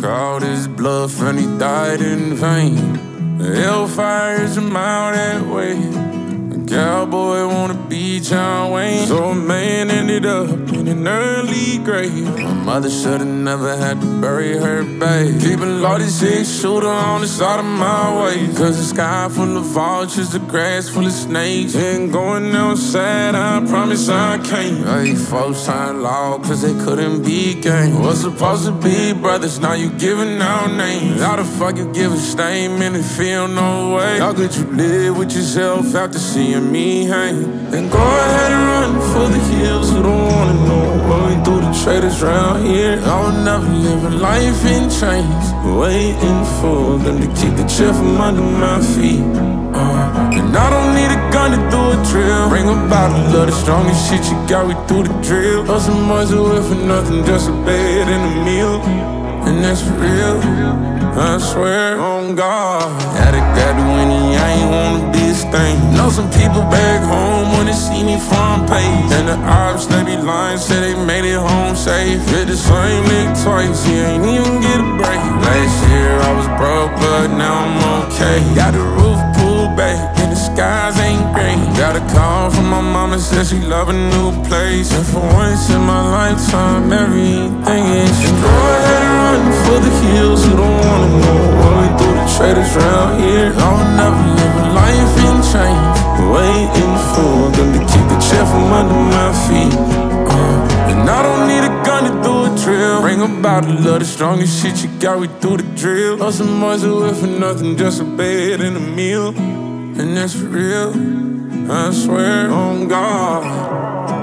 Called his bluff and he died in vain. The hellfire is a mile that way. A cowboy wanna be John Wayne. So man ended up in an early grave. My mother should've never had to bury her babe. Keep a loaded six shooter on the side of my way. Cause the sky full of vultures, the grass full of snakes. Ain't going outside, I promise I can't. Hey, folks trying law cause they couldn't be gang. Was supposed to be brothers, now you giving out names. How the fuck you give a statement and feel no way? How could you live with yourself after seeing me hang? Then go ahead and run for the hills traitors around here. I will never live a life in chains, waiting for them to kick the chair from under my feet. Uh, and I don't need a gun to do a drill. Bring a bottle of the strongest shit you got, we do the drill. Throw some boys away for nothing, just a bed and a meal. And that's real, I swear on God. Had a win I ain't wanna be a stain. Know some people back home wanna see me page. And the ops, they be lying, say they made it home safe. Hit the same lick twice, he ain't even get a break. Last year I was broke, but now I'm okay. Got the roof pulled back, and the skies ain't gray. Got a call from my mama, said she love a new place. And for once in my lifetime, everything is Go ahead and run for the hills who don't wanna know we do to traitors around here. I'll never live a life in chains, waiting them to kick the chair from under my feet. Uh, and I don't need a gun to do a drill. Bring a bottle of the strongest shit you got, we do the drill. Lost some boys away for nothing, just a bed and a meal. And that's for real, I swear on God.